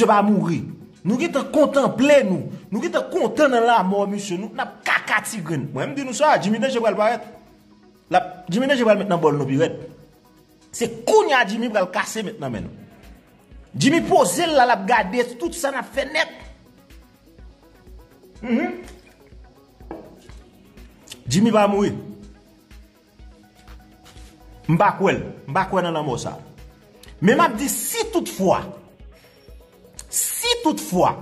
Mse pa mouri. Nou ki te kontemple nou. Nou ki te konten nan la mor, mse nou. Nap kakati gren. Mwen mdi nou sa, Jimmy Denje pral paret. La, Jimmy Denje pral met nan bol nou piret. Se kounya Jimmy kase met nan men. Jimmy pose la lap gade, tout sa na fenet. Mhm. Jimmy pa mouri. Mba kwen, mba kwen nan la mor sa. Men map di si toutfwa, si toutfwa,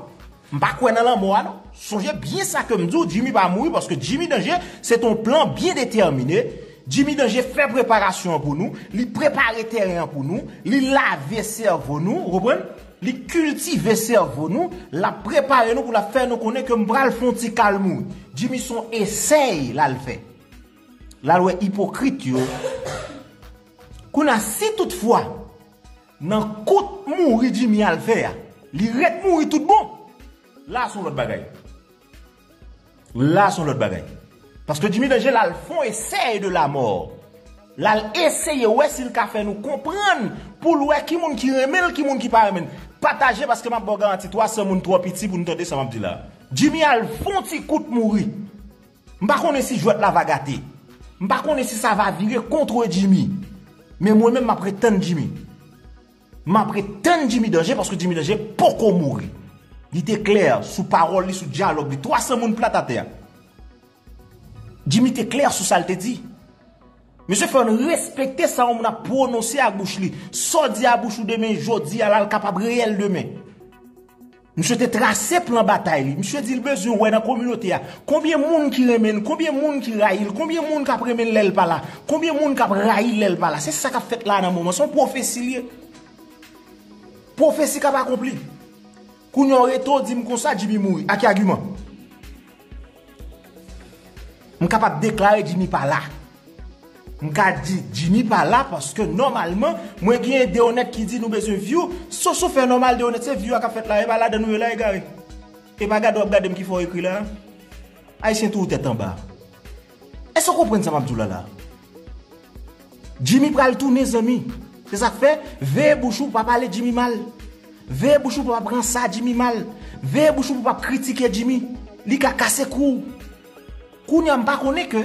mba kwen nan la mor an, sonje bien sa ke mdou, Jimmy pa mouri, paske Jimmy Denje, se ton plan bien determine, Jimmy Denje fè preparasyon pou nou, li prepare teryen pou nou, li lave servo nou, repren, li kultive servo nou, la prepare nou pou la fè nou konen ke mbral fonti kalmou. Jimmy son esey la l fè. La lwe hipokrit yo. Kou na si toutfwa, nan kout mouri Jimmy al fè ya, li ret mouri tout bon, la son lot bagay. La son lot bagay. Paske Jimmy Denje lal fon eseye de la mor. Lal eseye wè sil ka fè nou kompran pou lwè ki moun ki remel, ki moun ki pa garanti 300 moun 3 piti pou nou tade sa map di la. Jimmy al fon ti kout mouri. Mba konen si jwet la vagate. Mba konen si sa va vire kontro Jimmy. Men mwen men map reten Jimmy. Map reten Jimmy Denje paske Jimmy Denje poko mouri. Li te kler sou parol li sou diyalog li 300 moun platate ya. Jimmy te kler sou sa l te di. Mese fè an respekte sa ou moun a prononse a bouch li. So di a bouch ou demen, jodi a lal kapab reyel demen. Mese te trase plan batay li. Mese di l bezou wè nan kominote ya. Konbyen moun ki remen, konbyen moun ki rayil, konbyen moun kap remen lèl pala, konbyen moun kap rayil lèl pala. Se sa ka fèt la nan mouman. Son profesi li. Profesi kap akompli. Koun yon reto di m konsa Jimmy mouri. Aki argument. M kapap deklare Jimmy pa la. M ka di Jimmy pa la paske normalman mwen genye de honet ki di nou bezon view. So so fè normal de honet se view ak ap fèt la. E ba la den nou e la e gare. E ba gade wap gade m ki fò ekri la. Ay e sen tou ou tèt an ba. E so kompren sa mabdou la la. Jimmy pral tou ne zami. Se sa fè, ve bouchou pa pale Jimmy mal. Ve bouchou pa pran sa Jimmy mal. Ve bouchou pa kritike Jimmy. Li ka kase kou. Kou nyam pa konen ke,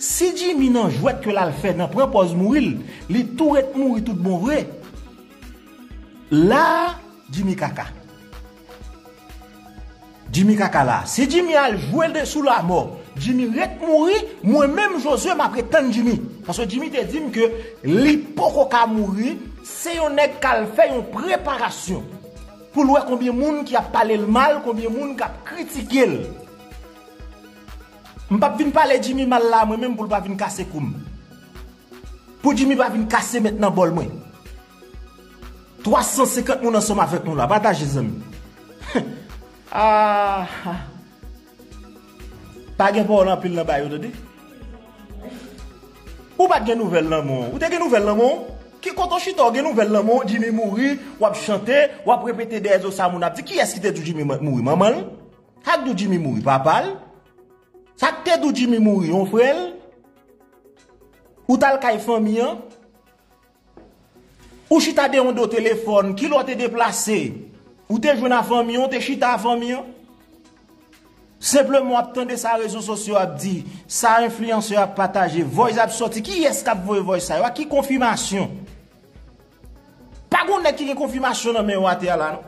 si Jimmy nan jwet ke lal fè nan prepoz mouril, li tou ret mouri tout bon vre, la, Jimmy kaka. Jimmy kaka la. Si Jimmy al jwel de sou la mor, Jimmy ret mouri, mwen menm Josue ma preten Jimmy. Paso Jimmy te dim ke, li poko ka mouri, se yon ek kal fè yon preparasyon. Pou lwe konbyen moun ki ap pale l mal, konbyen moun ki ap kritike l. M pap vin pale Jimmy mal la mwen men pou l pa vin kase koum. Pou Jimmy pa vin kase met nan bol mwen. 350 moun an som avèk nou la. Bata jizem. Pa gen pou an pil nan bayo de di? Ou pat gen nouvel nan moun? Ou te gen nouvel nan moun? Ki konton chito gen nouvel nan moun, Jimmy mouri, wap chante, wap repete de ezo sa moun ap di, ki eski te dou Jimmy mouri maman? Hak dou Jimmy mouri papal? Sak te dou Jimmy mouri yon frel? Ou tal kay fami an? Ou chita de yon do telefon, ki lo te deplase? Ou te jwen a fami an, te chita a fami an? Sepleman ap tende sa rezo sosyo ap di, sa influencer ap pataje, voice kap voye voice sa yo? A ki konfirmasyon? Pa goun nek ki gen konfirmasyon nan men wate ala nou?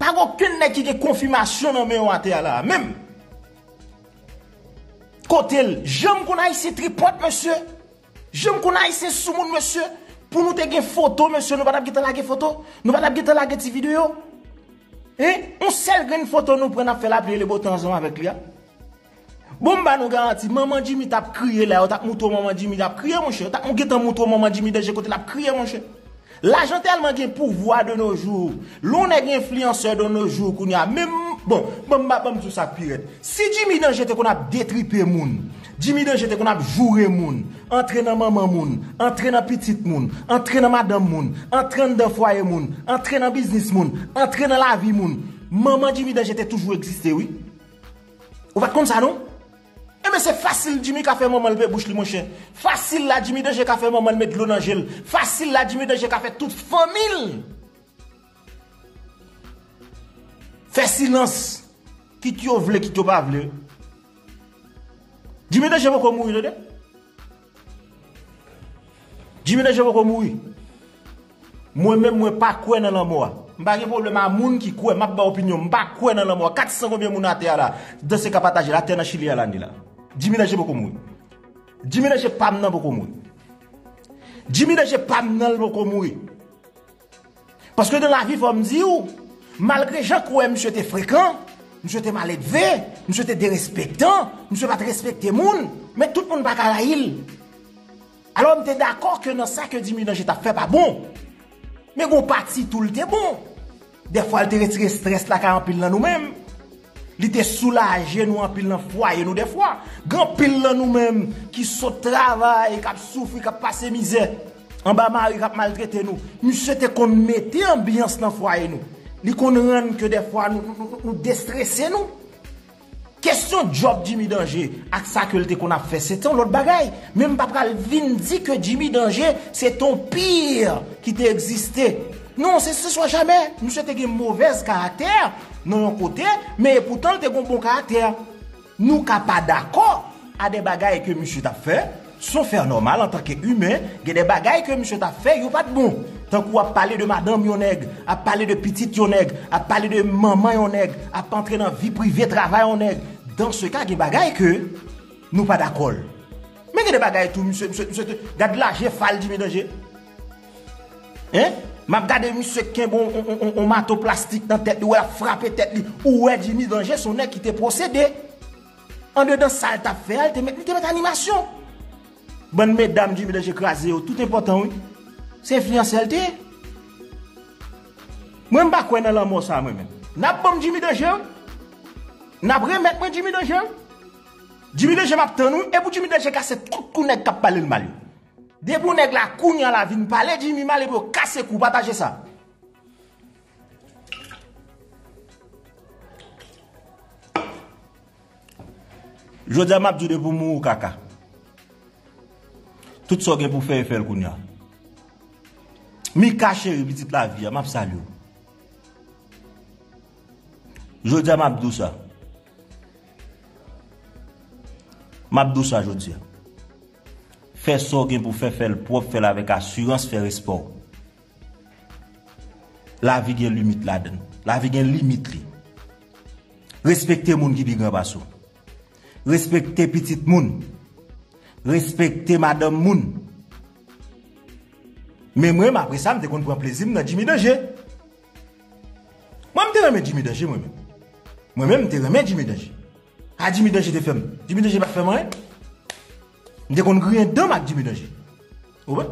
Pa goun ken nek ki gen konfirmasyon nan men wate ala, mem? Kotel, jom kon a yise tripot, monsye? Jom kon a yise soumoun, monsye? Pou nou te gen foto, monsye, nou bat ap gete lage foto? Nou on sel gen foto nou pren ap fel ap le zon avèk li ya? Bon ba nou garanti, maman Jimmy tap kriye la, ou tak moutou maman Jimmy tap kriye, monsye? Ou tak mou getan moutou maman Jimmy deje kote la kriye, monsye? La jantelman gen pouvoi de nou joun, loun e gen influenceur de nou joun koun ya, mèm, bon, bon, bon, tout sa piret. Si Jimmy Denje te kon ap detripe moun, Jimmy te kon ap jure moun, entre nan maman moun, entre nan pitit moun, entre nan madame moun, entre nan foye moun, entre nan biznis moun, entre nan la vi moun, maman Jimmy Denje te toujou eksiste, oui? Ou vat kon sa, non? Ebe, mais c'est facile Jimmy ka fait maman le bouche mon chien. Facile là Jimmy Danger ka fait maman mettre l'eau dans gel. Facile là Jimmy Danger ka fait toute famille. Fè silans. Kit yo vle, kit yo pa vle. Jimmy Deje vò kon moui de de? Jimmy Deje vò kon moui. Mwen mè mwen pa kwen nan an mwa. Mba gen problem a moun ki kwen, map ba opinyon, mba kwen nan an mwa. 400 konbyen moun ate a la. De se kapataje la, ten a chili a landi la. Jimmy Deje vò kon moui. Jimmy Deje pam nan vò kon moui. Jimmy Deje pam nan vò kon moui. Paske de la vi fò mzi ou? Malgré Jean crois monsieur était fréquent, monsieur était mal élevé, monsieur était dérespectant, monsieur pas respecter moun, mais tout le monde pas à la île. Alors, je suis d'accord que dans ça que Jimmy Danger t'a fait pas bon. Mais on parti tout le temps bon. Des fois, il te retire stress là en pile dans nous-mêmes. Il te soulagé nous en pile dans foyer nous des fois. Grand pile dans nous-mêmes qui sont travail, qui souffre, qui passé misère. En bas mari qui maltraité nous. Monsieur qu'on mettait ambiance dans foyer nous. Qu'on rend que des fois nous nous, nous nous. Question job Jimmy Danger, avec ça que qu'on a fait, c'est l'autre bagaille. Même pas pral vin dit que Jimmy Danger, c'est ton pire qui t'a existé. Non, ce soit jamais. Monsieur t'a un mauvais caractère, mais pourtant t'es un bon caractère. Nous pas pas d'accord à des bagailles que monsieur t'a fait, son faire normal en tant qu'humain, il y a des bagailles que monsieur t'a fait, yo pas de bon. Tant qu'on a parlé de madame yonègre, a parlé de petite yonègre, a parlé de maman yonègre, a pas entrer dans vie privée, travail yonègre. Dans ce cas, il y a des bagailles que nous pas d'accord. Mais il y a des bagailles tout, monsieur, monsieur, monsieur, regarde là, j'ai fallu du danger. Hein? M'a regardé monsieur qui a bon on marteau plastique dans tête ou a frappé tête ou est Jimmy danger son nez qui t'est procédé. En dedans ça t'a fait, elle te met animation. bonne mesdames du village écrasé, tout important, oui. C'est fiancalité. Moi, je ne crois pas dans l'amour, ça, moi-même. N'a pas bon Jimmy Dejean. N'a pas remettre moi Jimmy Dejean. Jimmy Dejean m'a obtenu, et pour Jimmy Dejean, casser tout coup nèg qui parle le mal. Dès pour nèg la cougne à la vie, parler Jimmy mal pour casser coup, partager ça. Je dis à Mabdou de pour mou kaka. Tout so gen pou fè e fèl koun ya. Mi kache ri bitit la vi ya, map sal yo. Jodi ya map dou sa. Map dou sa jodi ya. Fè so gen pou fè fèl prop, fèl avèk asurans, fè resport. La vi gen limit la den. La vi gen limit li. Respekte moun ki bi gen baso. Respekte pitit moun. Respectez madame moun. Mais moi, après ça, je prends plaisir dans Jimmy Danger. Moi, je remets Jimmy Danger moi-même. Moi-même, je remets Jimmy Danger. Ah, Jimmy Danger te fait. Jimmy Danger pas fait rien. Je qu'on rien dans avec Jimmy Danger. Ouais.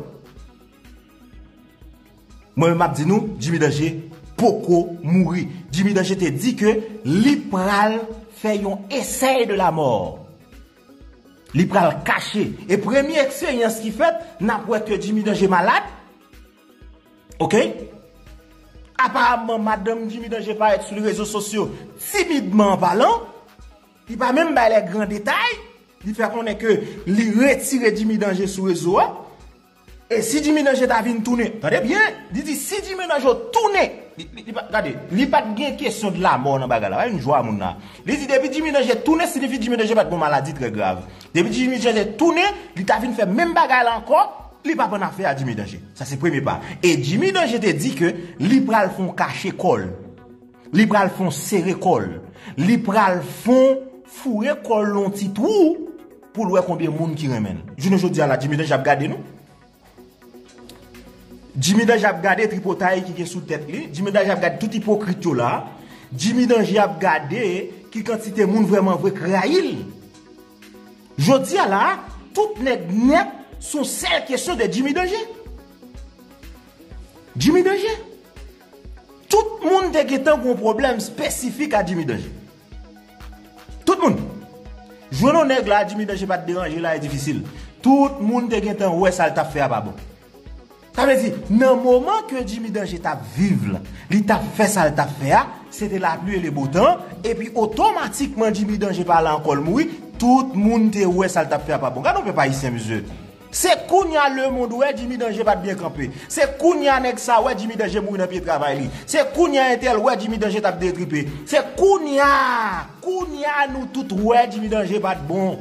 Moi, je dis nous, Jimmy Danger, poko mourir? Jimmy Danger te dit que l'ipral fait un essai de la mort. L'ipral caché. Et première expérience qui fait, n'a pas que Jimmy Danger malade. Ok? Apparemment, Madame Jimmy Danger être sur les réseaux sociaux timidement parlant. Il pas même les grands détails. Il fait qu'on est que il retire Jimmy Danger sur les réseau. Et si Jimmy Danger t'a vu tourner, bien, il dit si Jimmy Danger tourne, il n'y a pas de la là. Il dit depuis Jimmy signifie Jimmy Danger pas de maladie très grave. Depuis Jimmy Danger tourne, il t'a pas bon affaire à Jimmy premier pas. Et Jimmy Danger te dit que li pral font cacher col. Li pral font serrer col. Li pral petit trou combien de monde qui remène. Je ne dis à la Jimmy Danger a regardé nous. Jimmy Dange ap gade tripotay ki ke sou tèt li, Jimmy Dange ap gade tout hipokrit yo la, Jimmy Dange ap gade ki kantite moun vwèman vwèk rayil. Jodi a la, tout nèk nèk sou sel kesyon de Jimmy Dange. Jimmy Dange. Tout moun dek etan kon problem spesifik a Jimmy Dange. Tout moun. Jwè nou nèk la, Jimmy Dange pat deranje la e difisil. Tout moun dek etan wè sal tap fè a babon. Ça veut dire, dans le moment que Jimmy Danger t'a vivre, il t'a fait ça, t'a fait, c'était la pluie et le beau temps, et puis automatiquement Jimmy Danger parle encore mourir, tout moun te wè sal tap fè a pa bon. Gade nou pe pa isen, mizè. Se koun ya le moun wè, Jimmy Danger pat bien kampe. Se koun ya nek sa wè, Jimmy Danger moun api travay li. Se koun ya entel wè, Jimmy Danger tap detripe. Se koun ya, koun ya nou tout wè, Jimmy Danger pat bon.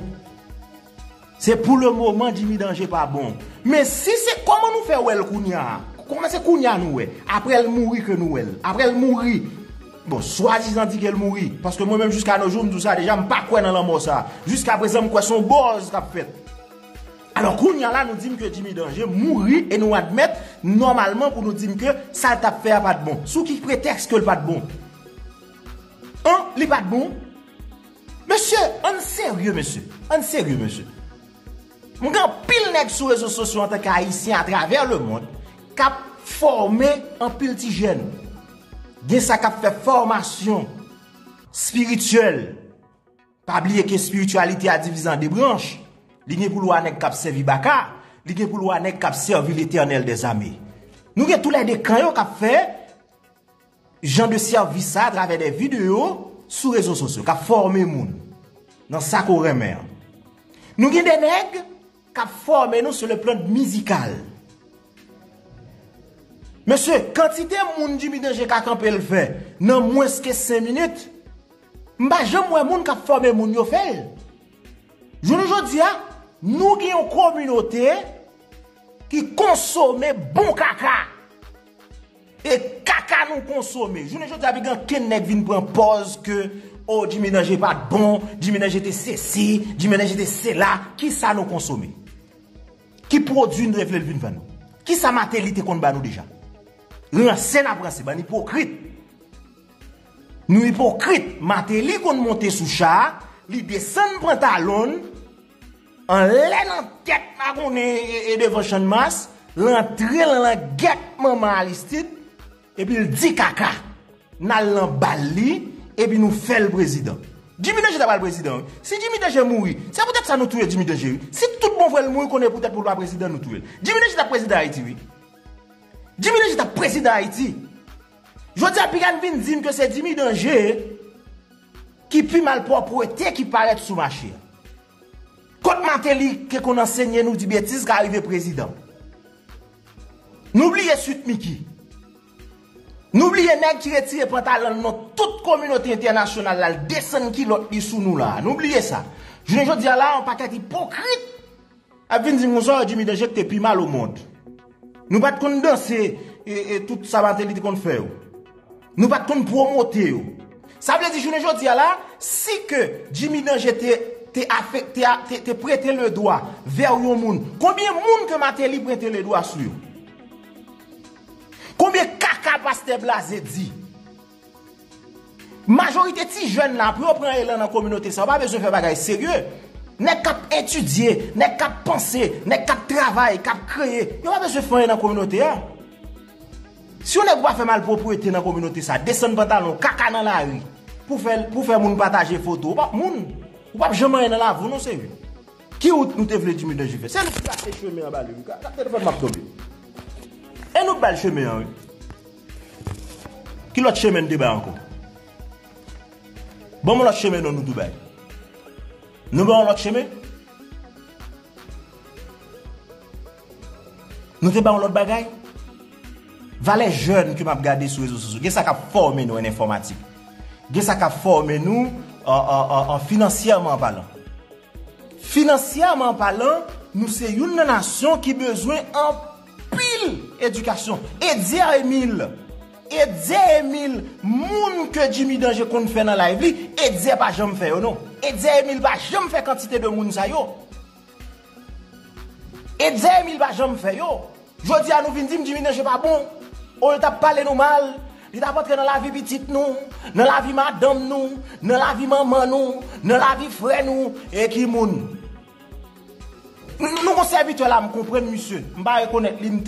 Se pou le mouman, Jimmy Danger pat bon. Me si se, koman nou fè wè l koun ya? Koman se koun ya nou wè? Apre el mouri ke nou wè. Apre el mouri. Bon, swa dizan di ke el mouri. Paske mwen mèm jiska nou joun, tout sa, deja m pa kwen nan la mou sa. Jiska prezèm kwen son boz kap fèt. Alors koun yan la nou dim ke Jimmy Danger mouri e nou admet normalman pou nou dim ke sa tap fè a pat bon. Sou ki preteks ke l pat bon? An, li pat bon? Monsye, an serye monsye. An serye monsye. Mwen gen pil nek sou rezo sosyo an teke Haitien a traver le moun, kap forme an pil ti jen. Gen sa kap fe formasyon spirituel. Pabliye ke spiritualite a divizan de branche. Li gen pou lwa nek kap sevi baka, li gen pou lwa nek kap servi l'Eternel des ame. Nou gen tou lè de kanyo kap fe, jan de servi sa traver de video sou rezo sosyo, kap forme moun. Nan sa ko remer. Nou gen de nek, kap forme nou se le plan mizikal. Mese, kantite moun Jimmy Danger kakampe l fe, nan mweske se minute, mba jen mwen moun kap forme moun yo fel. Jounou jodi ya, Nou gen yon kominote ki konsome bon kaka. E kaka nou konsome. Jounen jote api gen ken nek vin pren pose ke oh, di menanje pat bon, di menanje te se si, di menanje te se la. Ki sa nou konsome? Ki produ yon reflel vin van nou? Ki sa matelite kon ban nou deja? Yon sen aprense, ban hipokrit. Nou hipokrit, mateli kon monte sou char, li desen pren talon, An lè nan ket magoun e devan chan mas, lan tre lan lan get maman Aristide, epi l di kaka, nan lan bali, epi nou fe l prezident. Jimmy Danger ta pa l prezident. Si Jimmy Danger moui, se pou tèt sa nou touye Jimmy Danger. Si tout bon vwe l moui, konè pou tèt pou l prezident nou touye. Jimmy Danger ta prezident Haiti, oui. Jimmy Danger ta prezident Haiti. Jodi api gan vin zin ke se Jimmy Danger ki pi malpropou ete ki paret sou machir. Kote manteli ke kon ansenye nou di betiz ka arrive prezident. Noubliye suit Miki. Noubliye neg ki retire pantalan nou tout kominote internasyonal la l desen ki lot li sou nou la. Noubliye sa. Jounen jò diya la an paket hipokrit. A vin di moun so a Jimmy Danger te pi mal ou moun. Nou bat kon danse e tout sa manteli di kon fe ou. Nou bat kon promote ou. Sa vle di jounen jò diya la si ke Jimmy Danger te te prete le doa ver yon moun. Koubyen moun ke Mateli prete le doa sou yon? Koubyen kaka paste blaze di? Majorite ti jen la, pou yo pren elan nan kominote sa, wap bezon fe bagay serye. Nek kap etudye, nek kap pense, nek kap travay, kap kreye. Yo wap bezon fe elan nan kominote ya. Si yo nek wap fe mal ete nan kominote sa, desen pantalon, kaka nan la ri, pou fe moun pataje foto, wap moun. Ou pap jemanye nan la voun nou se vi. Ki ou nou te vle Jimmy Danger fe? Se nou kate cheme an bali. Kate refan map tobe. E nou. Ki lot cheme n deba anko? Bon moun lot cheme nan nou Dubai. Nou bon lot cheme? Nou te ba moun lot bagay? Vale jen ki map gade sou e zo sou sou. Ge sa ka forme nou en informatik. Ge sa ka forme nou an financièrement parlant. Financièrement parlant, nou se yon nanasyon ki bezwen an pil edukasyon. Edze a emil, edze emil, moun ke Jimmy Danger kon fè nan live li, edze pa jom fè yo nou. Edze emil pa jom fè kantite de moun sa yo. Edze emil pa jom fè yo. Jodi an nou vin Jimmy Danger pa bon, ou yo tap nou mal, Li ta potre nan la vi bitit nou, nan la vi madam nou, nan la vi maman nou, nan la vi fre nou, e ki moun. Nou kon se evitwe la m kompren msye, m ba rekonet li m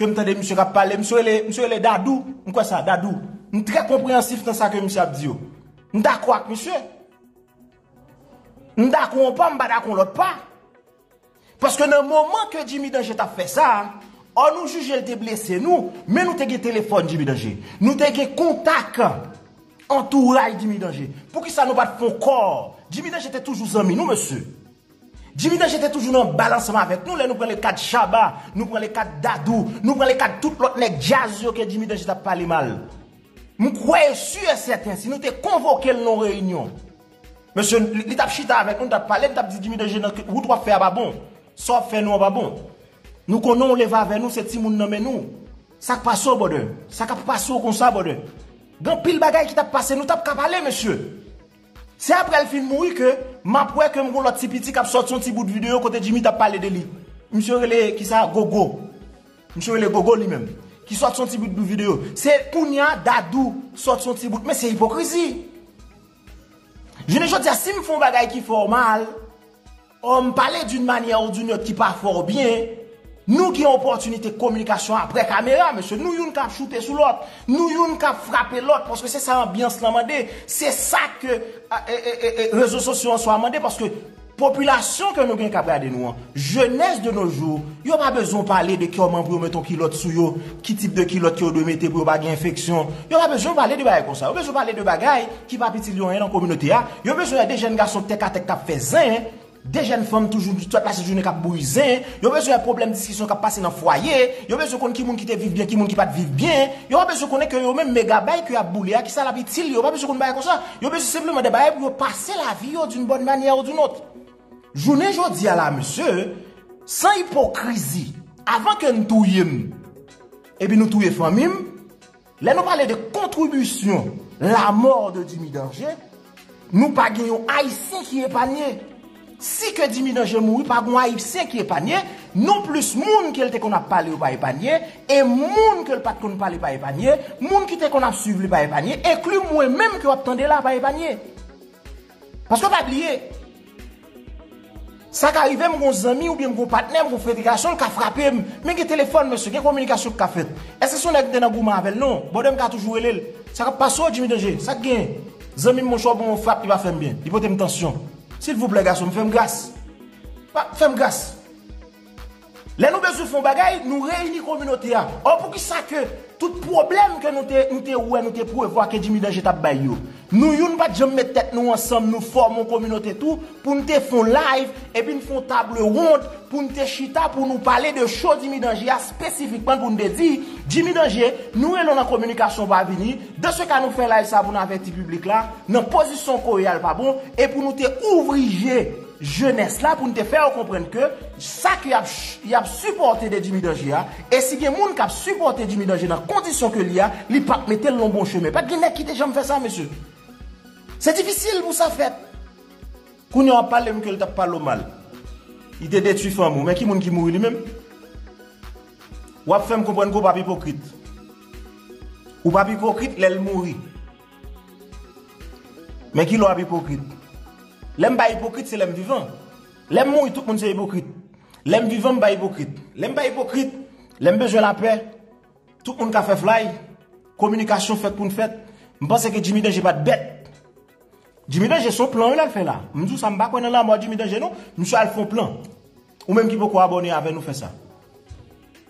ke m tade msye kap pale, msye le dadou, m kwa sa, dadou, m tre komprensif tan sa ke msye ap diyo. M da kwa k msye? M da kwa m pa, m ba da kwa lot pa. Paske nan mouman ke Jimmy Danger ta fe sa, Or nou juge el te blese nou, men nou te ge telefon Jimmy Danger. Nou te ge kontak entourage Jimmy Danger. Pour qui ça nous pas de corps? Jimmy Danger était toujours ami, nous, monsieur. Danger était toujours en balancement avec nous. Là, nous prenons les cas de Chaba, nous prenons les cas de Dadou, nous prenons les cas de tout l'autre jazz que Danger t'a parlé mal. Nous croyons sûr et certain, si nous t'es convoqué nos réunions, monsieur, il t'a chita avec nous, t'a parlé, t'a dit Danger, vous trois faire pas bon. Sauf faire nous pas bon. Nous connaissons les va vers nous, c'est Timoun nommé nous. Ça passe au bonheur. Ça passe comme ça, bonheur. Gan pile bagay qui t'a passé, nous t'a parlé, monsieur. C'est après le film mourir que, m'a que m'gon l'autre petit qui a sorti son petit bout de vidéo côté Jimmy t'a parlé de lui. Monsieur Relé, qui ça, Gogo. Monsieur Relé Gogo lui-même. Qui sort son petit bout de vidéo. C'est Kounia Dadou sort son petit bout. Mais c'est hypocrisie. Je ne dis si me font bagay qui font mal, on me parle d'une manière ou d'une autre qui pas fort bien, nous qui avons opportunité de communication après caméra, monsieur, nous yon cap shooter sous l'autre, nous yon cap frapper l'autre parce que c'est ça l'ambiance demandé, c'est ça que les réseaux sociaux sont demandé parce que population que nous avons regarder nous, jeunesse de nos jours, a pas besoin de parler de comment pour mettre un kilote sous yo, qui type de kilote vous mettre pour pas infection. a pas besoin de parler de bagages comme ça. a besoin de parler de bagages qui pas petit dans la communauté. a besoin de jeunes garçons qui ont fait zin, des jeunes femmes toujours toute la journée qui brisé, yo besoin de problème discussion qui passé dans foyer, yo besoin de qui moun qui vivent bien, qui moun qui pas vivre bien, yo besoin de connaître que yo même mégabyte qui a boulé, qui ça la vitille, yo pas besoin de comme ça. Yo besoin simplement de bail pour passer la vie d'une bonne manière ou d'une autre. Journée jodi à la monsieur, sans hypocrisie, avant que nous touyions, et puis nous touyions famille, là nous parler de contribution, la mort de Jimmy Danger, nous pas gagnons haïtien qui est panier. Si que Jimmy Danger mourit, pas un haïtien qui est panier, non plus moun qui qu'on a parlé ou pas panier, et moun que le pas qu'on parle pas panier, moun qui qu'on a suivi pas panier, inclus moi-même qui attendais là pas panier. Parce que pas oublier, ça qui arrive, mon ami ou bien mon partenaire, mon fédération, qui a frappé, mais qui téléphone, monsieur, qui communication qui a fait. Est-ce que son est dans le avec non? Bon, qui a toujours elle. Ça va passer au Jimmy Danger. Ça gagne. Zami, mon choix, mon frappe, il va faire bien. Il une tension. S'il vous plaît, garçon, fais-moi grâce. Fais-moi grâce. Là, nous besoin font bagaille, nous réunir communauté. Or, pour qui ça que tout problème que nous te nous te ouais, nous te pour voir que Jimmy Danger t'a baillé. Nous yon pas jamais mettre tête nous ensemble, nous formons une communauté tout pour nous faire live et puis nous faire table ronde pour nous chita pour nous parler de choses Jimmy Danger spécifiquement pour nous dire Jimmy Danger nous allons la communication pas venir. Dans ce cas nous fait live ça pour nous avertir public là dans position coréale pas bon et pour nous te ouvrier jeunesse là pour nous te faire comprendre que ça qui a, a supporté de Jimmy Danger et si gen moun qui a supporté Jimmy Danger dans condition que l'IA, li pas mettre le bon chemin. Pas de qui te jamais fait ça monsieur. C'est difficile pour ça faire. Quand on parle que t'a parlé mal. Il te détruit femme, mais qui est qui mourit lui-même? Ou a fait comprendre qu'on pas hypocrite. Ou pas hypocrite, l'elle mourit. Mais qui l'a hypocrite? L'aime pas hypocrite, c'est l'aime vivant. L'aime mourir, tout le monde c'est hypocrite. L'aime vivant, pas hypocrite. L'aime pas hypocrite, l'aime besoin la paix. Tout le monde a fait fly. Communication faite pour une fête. Je pense que Jimmy Danger pas de bête. Jimmy Danger, son plan, il a fait là. Je ne sais pas quoi là, moi, Jimmy Danger, non. Monsieur a fait plan. Ou même qui peut abonner avec nous, fait ça.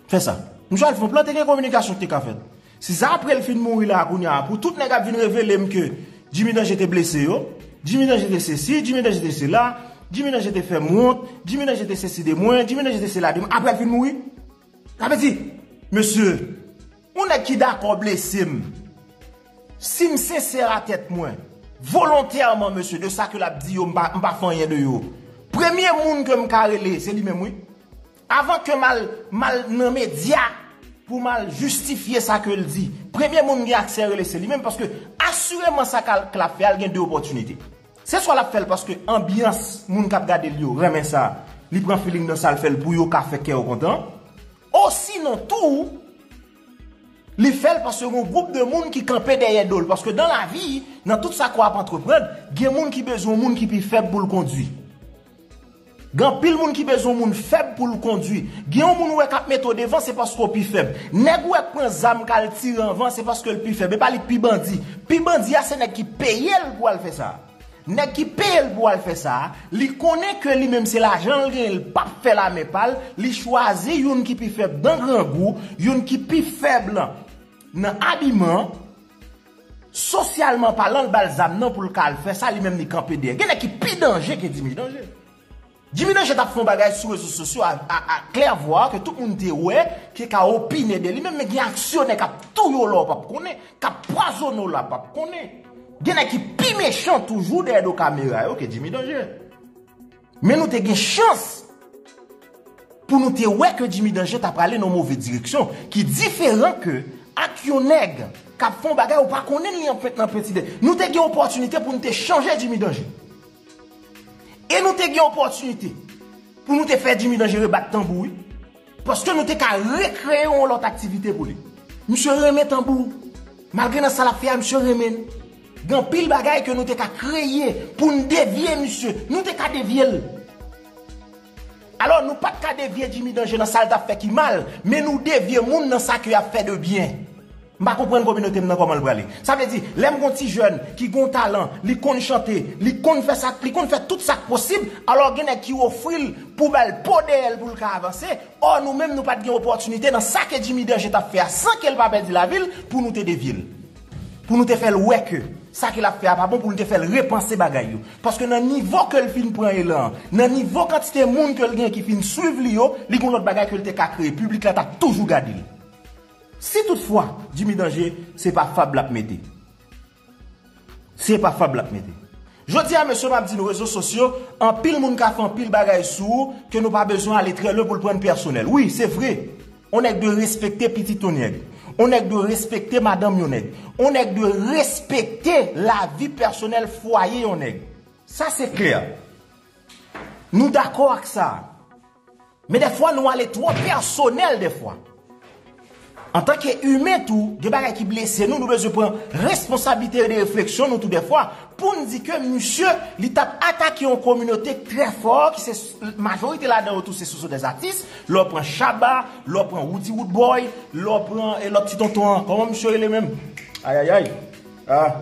Fait ça. Monsieur a fait plan, t'es communication que tu as fait? Si ça après le film mourir là, pour tout le monde venir révéler que Jimmy Danger était blessé, Jimmy Danger était ceci, Jimmy Danger était cela, Jimmy Danger était fait monte, Jimmy Danger était ceci de moins, Jimmy Danger était cela de Après le film mourir. Ça veut dire, monsieur, on est qui d'accord blessé. Si je sincère à tête moi, volontairement monsieur, de ça que la dit yo m'pa faire rien de yo. Premier monde que me c'est lui-même oui. Avant que mal mal dans média pour mal justifier ça que il dit. Premier monde qui accéléré c'est lui-même parce que assurément ça qu'a fait, il a deux opportunités. C'est soit la fait parce que ambiance moun k'ap gade li yo, remen ça, li prend feeling dans ça le fait pour yo ka fait content. Aussi non tout Li fait parce que un groupe de monde qui campait derrière d'ol. Parce que dans la vie, dans tout ça qu'on a entreprendre, il y a des gens qui besoin de monde qui est faible pour le conduire. Y a pile monde qui besoin monde faible pour le conduire. Y a des gens qui mettre devant, c'est parce qu'on plus faible. Nèg ou prend zam tire en vent, c'est parce que le plus faible. Et pas les plus bandit. Plus bandit, c'est nèg qui paye pour faire ça. Nèg paye pour faire ça, il connaît que lui-même c'est l'argent, il pas fait la mépal, il choisit une qui plus faible dans grand goût, une qui plus faible dans habillement, Sosyalman palan l balzam nan pou l kal fè, sa li menm ni kampe de. Genè ki pi denje ke Jimmy Danger. Jimmy Danger tap fon bagay sou rezo sosyo a kler vwa ke tout moun te wè ki ka opine de. Li menm me gen aksyonè kap tou yo lò pap konè, kap prazono lò pap konè. Genè ki pi mechant toujou de edo kamera yo ke Jimmy Danger. Men nou te gen chans pou nou te wè ke Jimmy Danger tap prale nan mouvè direksyon ki diferan ke ak yon neg kap fon bagay ou pa konen li an fèt nan peti de. Nou te gen opotunite pou nou te chanje Jimmy Danger. E nou te gen opotunite pou nou te fè Jimmy Danger rebat tambou. Paske nou te ka rekreyon lot aktivite pou li. Mse remè tambou. Malgrè nan salafia, mse remè. Gan pil bagay ke nou te ka kreye pou nou devye mse. Nou te ka devye l. Alors nou pat ka devye Jimmy Danger nan sal da fè ki mal. Men nou devye moun nan sa ki a fè de bien. Mba kompren kominote mnen koman l brale. Sa vle di, lem kon ti jen, ki kon talan, li kon chante, li kon fè sak, li kon fè tout sak posib, alo genè ki ofril pou bel pode el pou l ka avanse, or nou menm nou pat gen opotunite nan sak e Jimmy Danger ta fè a san ke l pa bel di la vil, pou nou te de vil. Pou nou te fè l weke, sak e la fè a pa bon pou nou te fè l repanse bagay yo. Paske nan nivou ke l fin pran elan, nan nivou kantite moun ke l gen ki fin suiv li yo, li kon lot bagay ke l te kre, publik la ta toujou gadi li. Si toutfwa, Jimmy Danger, se pa fab lak mette. Se pa fab mette. Jodi a mèsyon mabdi nou rezo sosyo, an pil moun ka fan pil bagay sou, ke nou pa bezon aletre le pou l'pren personel. Oui, se vre. On ek de respekte piti ton yeg. On ek de respekte madame yon yeg. On ek de respekte la vi personel fwaye yon yeg. Sa se kler. Nou dako ak sa. Me defwa nou ale tro personel defwa. en tanke yume tou, ge bagay ki blese nou, nou beze pren responsabilite de refleksyon nou tout defwa, pou nou di ke monsye li tap atake yon kominote tre for, ki se majorite la den ou tou se sou sou des artist, lò pren Shaba, lò pren Woody Woodboy, lò pren lò pti tonton, koman monsye yon le men? Ayayay, ha? Ah.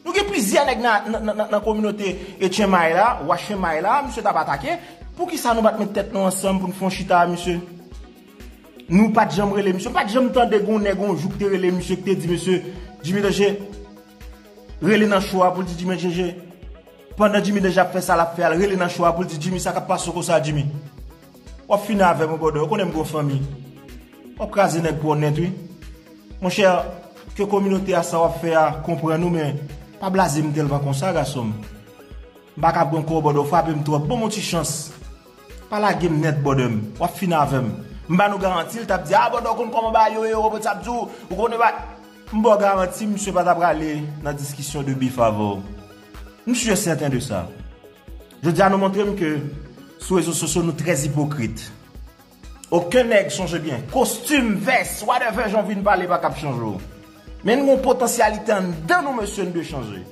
Nou ge plizye anèk nan, nan, nan, nan kominote Etchen Maila, Wache Maila, monsye tap atake, pou ki sa nou bat men tèt nou ansam pou nou fon chita, monsye? Nou pat jam rele msye, pat jam tan de goun ne goun jouk te rele msye ki te di msye, Jimmy Deje, rele nan chwa pou li di Jimmy Deje. Pendan Jimmy Deje ap fè sa la fè al, rele nan chwa pou li di Jimmy sa ka paso ko sa Jimmy. Wap fina ave mwen bodo, konen mwen fami. Wap kaze nek pou net wè. Mwen chè, ke kominote a sa wap fè a, kompren nou men, pa blaze mtel va konsa gasom. Bak ap gwen ko bodo, fap mwen tou, bon mwen ti chans. pala gem net bode mwen, wap fina ave mwen. Mba nou garantil tap di, a ah, bo do kon kon mba yo yo, tap djou, ou e bat. Mba garantil, msye pat ap prale nan diskisyon de bi favor. Msye senten de sa. Je di a nou montre mke, sou ezo sosyo nou trez hipokrit. Oken neg chanje bien. Kostume, ves, whatever, jan vi n'pale pa kap chanjou. Men nou potensyalite an dan nou msye n'be chanje.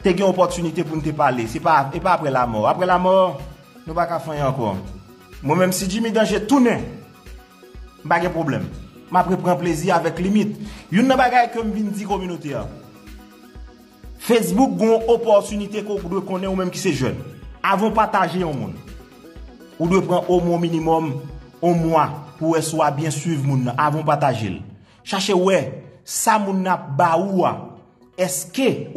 Te gen opotunite pou n'te pale, se pa apre la mor. Apre la mor, nou baka fanyan kon. Mwen menm si Jimmy Danger toune, bagay problem. M apre pren plezi avèk limit. Yon nan bagay kem vin di kominote ya. Facebook goun oposunite kou kou dwe konen ou menm ki se jen. Avon pataje yon moun. Ou dwe pren ou moun minimum ou mwa pou e swa bien suiv moun nan. Avon pataje l. Chache we, sa moun nan ba ouwa. Eske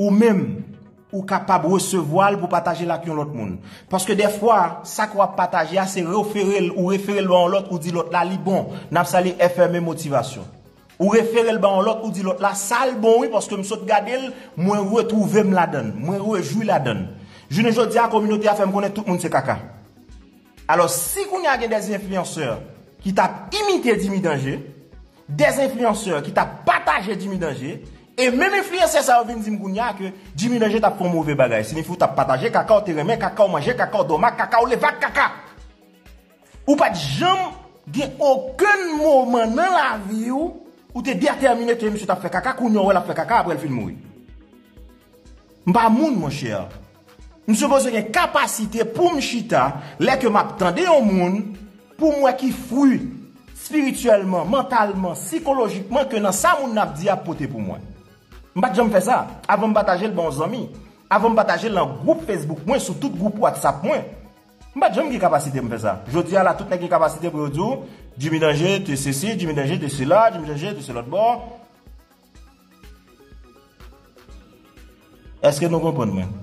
ou menm Ou kapab resevoal pou pataje lak yon lot moun. Paske defwa, sa kwa pataje a se referel ou referel ba an lot ou di lot la li bon. Nap sa li FME motivasyon. Ou referel ba an lot ou di lot la sal bon. Paske msot gade l, mwen retrouve m la den. Mwen rejou la den. Jounen jodi a kominote a fe m konen tout moun se kaka. Alors si koun yage des influenceur ki tap imite Dimi Danger. Des influenceur ki tap pataje Dimi Danger. E mèm influencer sa ou vin di mgounya ke dimineje tap pou mwove bagay. Sinifi ou tap pataje, kaka ou tereme, kaka ou manje, kaka ou doma, kaka ou levak, kaka. Ou pat jom gen okun mouman nan la vi ou ou te determine ke msou tap fe kaka kou nyon wè la fe kaka apre el fin moui. Mpa moun mwen chèr. Msou bozo gen kapasite pou mchita lè ke map tande yon moun pou mwen ki fwi spirituellement, mentalman, psikologikman ke nan sa moun ap di apote pou mwen. Mbat jom fè sa, avon mbataje l bon zami, avon mbataje l an group Facebook mwen, sou tout group WhatsApp mwen. Mbat jom ki kapasite mwen fè sa. Jodi ala tout ne ki kapasite pou yo djou, Jimmy Danger te se si, Jimmy Danger te se la, Jimmy Danger te se lot bo. Eske nou kompon mwen?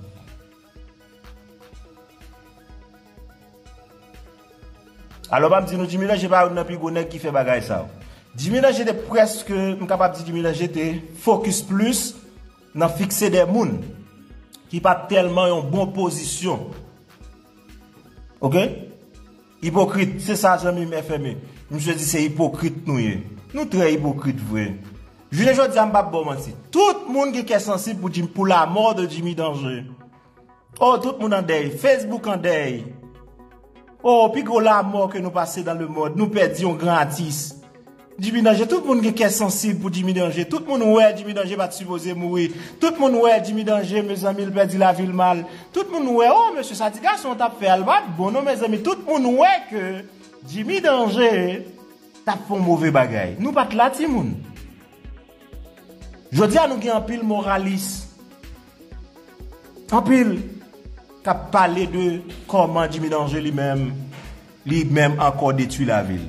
Alo ba mdi nou Jimmy Danger pa ou nan pi gounen ki fe bagay sa ou. Jimmy Lange te preske, m kapap di Jimmy Lange te fokus plus nan fikse de moun ki pa telman yon bon posisyon. Ok? Hipokrit, se sa jami m fme. M se di se hipokrit nou ye. Nou tre hipokrit vwe. Jounen jwa di an bab bo manti. Tout moun ki ke sensib pou, pou la mor de Jimmy Danger. Oh, tout moun an dey. Facebook an dey. Oh, pi gro la mor ke nou pase dan le mod. Nou pedi yon gran atis. Jimmy Danger, tout moun ki ke sensib pou Jimmy Danger. Tout moun wè Jimmy Danger bat supose moui. Tout moun wè Jimmy Danger, me zami, l perdi la vil mal. Tout moun wè, oh, M. Satiga, son tap fe albat. Bon, nou, me zami, tout moun wè ke Jimmy Danger tap fon mouve bagay. Nou pat la ti moun. Jodi an nou ki an pil moralis. An pil kap pale de koman Jimmy Danger li mèm ankon detu la vil.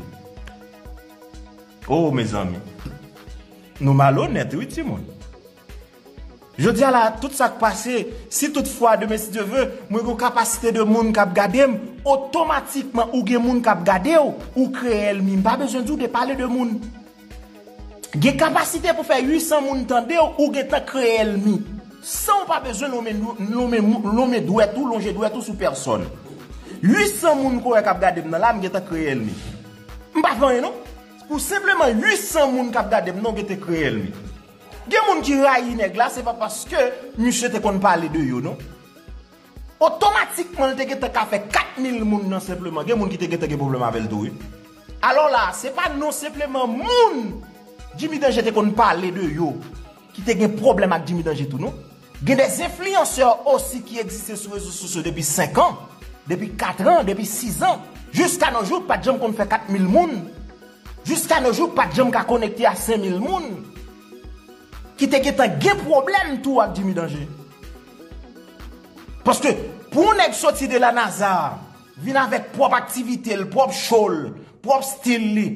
Oh, me zami. Nou malo net, oui, ti moun. Jodi an la, tout sa k pase, si tout fwa de mesi de ve, mwen go kapasite de moun kap gade m, otomatikman ou gen moun kap gade ou, ou kreye el mi. Mpa bezon djou de pale de moun. Ge kapasite pou fè 800 moun tande ou ge ta kreye el mi. San ou pa bezon lome dwetou, longe dwetou sou person. 800 moun kouye kap gade m nan la, m ge ta kreye el mi. Mpa fanyen Pou sepleman 800 moun kap gade m nan ge te kreye el mi. Ge moun ki rayi neg la, se pa paske msye te kon pale de yo nou. Otomatikman te ge te ka fè 4000 moun nan sepleman. Ge moun ki te ge te ge problem avel do yo. Alors la, se pa non sepleman moun Jimmy Danger te kon pale de yo ki te gen problem ak Jimmy Danger tou nou. Gen des influenceurs osi ki egziste sou rezo sosyo depi 5 an, depi 4 an, depi 6 an. Juska nou jou pa jom kon fè 4000 moun. Jiska nou jouk pat jom ka konekte a 5000 moun. Ki te ketan gen problem tou ak Jimmy Danger. Paske pou nek soti de la nazar, vin avèk prop aktivite, l prop chol, prop stil li.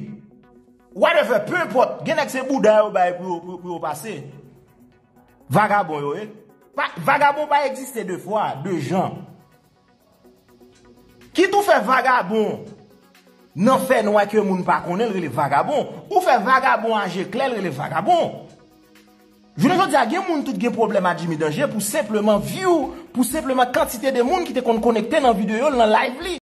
Whatever, peu import, gen ek se bouda yo bay pou yo pase. Vagabon yo e. Eh? Vagabon bay egziste de fwa, de jan. Ki tou fe vagabon? nan fè noua ke moun pa konen rele vagabon, ou fè vagabon anje klel rele vagabon. Jounen jò di a gen moun tout gen problem a Jimmy Danger pou sepleman view, pou sepleman kantite de moun ki te kon konekte nan video yo, nan live li.